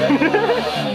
Yeah.